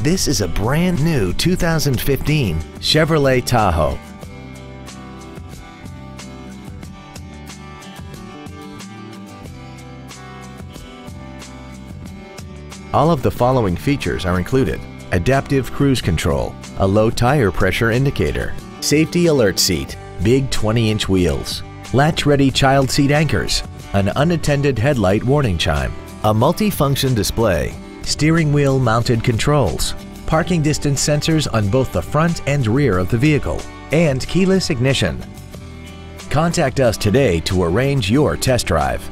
This is a brand new 2015 Chevrolet Tahoe. All of the following features are included. Adaptive cruise control, a low tire pressure indicator, safety alert seat, big 20-inch wheels, latch-ready child seat anchors, an unattended headlight warning chime, a multi-function display, steering wheel mounted controls, parking distance sensors on both the front and rear of the vehicle, and keyless ignition. Contact us today to arrange your test drive.